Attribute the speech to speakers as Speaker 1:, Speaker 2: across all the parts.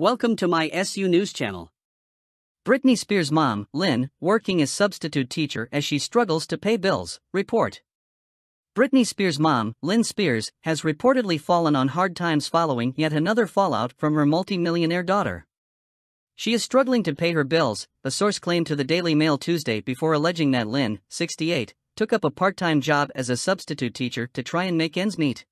Speaker 1: Welcome to my SU News channel.
Speaker 2: Britney Spears' mom, Lynne, working as substitute teacher as she struggles to pay bills, report. Britney Spears' mom, Lynne Spears, has reportedly fallen on hard times following yet another fallout from her multi-millionaire daughter. She is struggling to pay her bills, a source claimed to the Daily Mail Tuesday before alleging that Lynne, 68, took up a part-time job as a substitute teacher to try and make ends meet.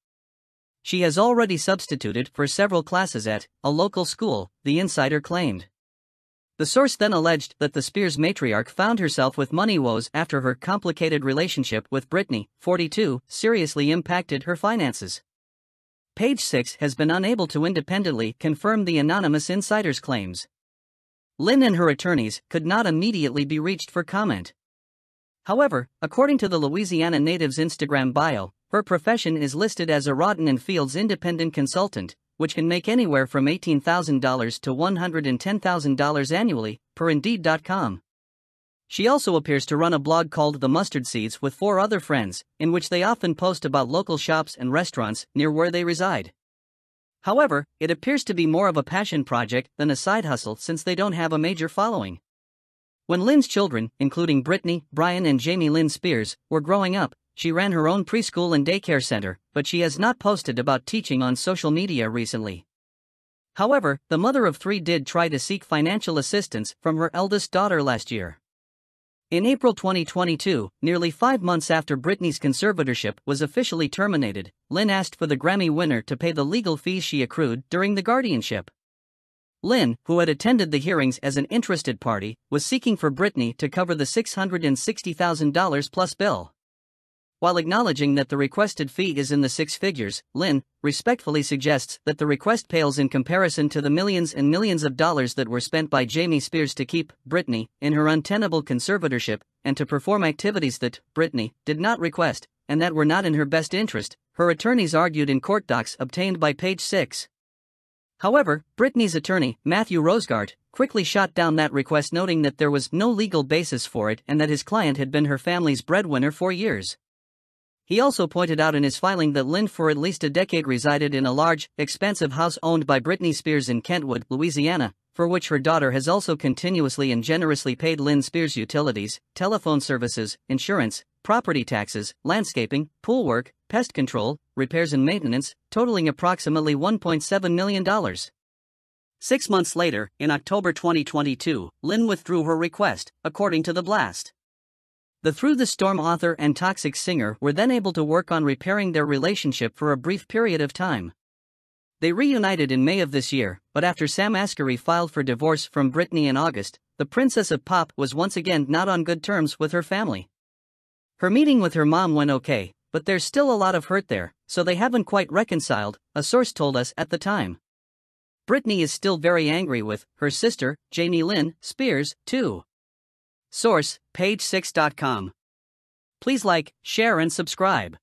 Speaker 2: She has already substituted for several classes at a local school, the insider claimed. The source then alleged that the Spears matriarch found herself with money woes after her complicated relationship with Britney, 42, seriously impacted her finances. Page 6 has been unable to independently confirm the anonymous insider's claims. Lynne and her attorneys could not immediately be reached for comment. However, according to the Louisiana native's Instagram bio, her profession is listed as Rodan and Fields independent consultant, which can make anywhere from $18,000 to $110,000 annually, per Indeed.com. She also appears to run a blog called The Mustard Seeds with four other friends, in which they often post about local shops and restaurants near where they reside. However, it appears to be more of a passion project than a side hustle since they don't have a major following. When Lynne's children, including Britney, Brian, and Jamie Lynn Spears, were growing up, she ran her own preschool and daycare center, but she has not posted about teaching on social media recently. However, the mother of three did try to seek financial assistance from her eldest daughter last year. In April 2022, nearly five months after Britney's conservatorship was officially terminated, Lynne asked for the Grammy winner to pay the legal fees she accrued during the guardianship. Lynne, who had attended the hearings as an interested party, was seeking for Britney to cover the $660,000 plus bill. While acknowledging that the requested fee is in the six figures, Lynne respectfully suggests that the request pales in comparison to the millions and millions of dollars that were spent by Jamie Spears to keep Britney in her untenable conservatorship and to perform activities that Britney did not request and that were not in her best interest, her attorneys argued in court docs obtained by page 6. However, Britney's attorney, Matthew Rosengart, quickly shot down that request, noting that there was no legal basis for it and that his client had been her family's breadwinner for years. He also pointed out in his filing that Lynne for at least a decade resided in a large, expensive house owned by Britney Spears in Kentwood, Louisiana, for which her daughter has also continuously and generously paid Lynne Spears utilities, telephone services, insurance, property taxes, landscaping, pool work, pest control, repairs and maintenance, totaling approximately $1.7 million. Six months later, in October 2022, Lynn withdrew her request, according to The Blast. The Through the Storm author and Toxic singer were then able to work on repairing their relationship for a brief period of time. They reunited in May of this year, but after Sam Asghari filed for divorce from Britney in August, the Princess of Pop was once again not on good terms with her family. Her meeting with her mom went okay, but there's still a lot of hurt there, so they haven't quite reconciled, a source told us at the time. Britney is still very angry with her sister, Jamie Lynn Spears, too. Source, page6.com. Please like, share, and subscribe.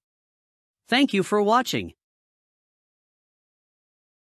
Speaker 2: Thank you for watching.